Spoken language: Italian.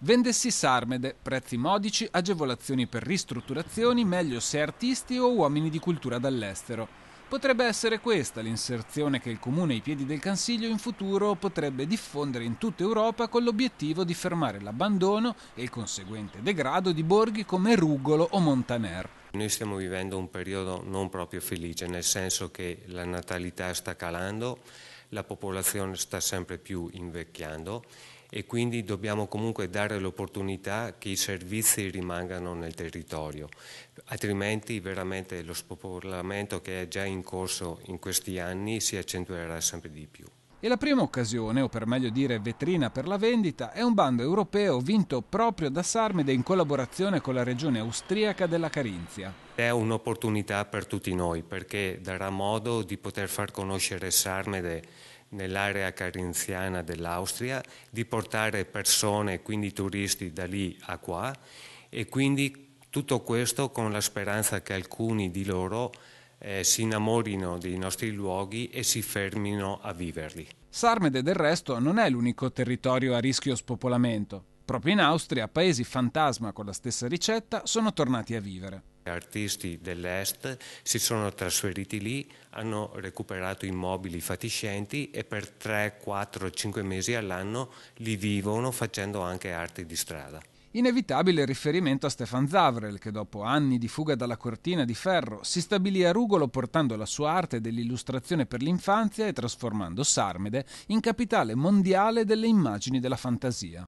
Vendessi Sarmede, prezzi modici, agevolazioni per ristrutturazioni, meglio se artisti o uomini di cultura dall'estero. Potrebbe essere questa l'inserzione che il Comune ai piedi del Consiglio in futuro potrebbe diffondere in tutta Europa con l'obiettivo di fermare l'abbandono e il conseguente degrado di borghi come Rugolo o Montaner. Noi stiamo vivendo un periodo non proprio felice, nel senso che la natalità sta calando, la popolazione sta sempre più invecchiando e quindi dobbiamo comunque dare l'opportunità che i servizi rimangano nel territorio, altrimenti veramente lo spopolamento che è già in corso in questi anni si accentuerà sempre di più. E la prima occasione, o per meglio dire vetrina per la vendita, è un bando europeo vinto proprio da Sarmede in collaborazione con la regione austriaca della Carinzia. È un'opportunità per tutti noi perché darà modo di poter far conoscere Sarmede nell'area carinziana dell'Austria, di portare persone, quindi turisti da lì a qua e quindi tutto questo con la speranza che alcuni di loro eh, si innamorino dei nostri luoghi e si fermino a viverli. Sarmede del resto non è l'unico territorio a rischio spopolamento. Proprio in Austria, paesi fantasma con la stessa ricetta sono tornati a vivere. Artisti dell'Est si sono trasferiti lì, hanno recuperato immobili fatiscenti e per 3, 4, 5 mesi all'anno li vivono facendo anche arti di strada. Inevitabile il riferimento a Stefan Zavrel, che dopo anni di fuga dalla cortina di ferro si stabilì a Rugolo portando la sua arte dell'illustrazione per l'infanzia e trasformando Sarmede in capitale mondiale delle immagini della fantasia.